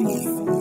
You.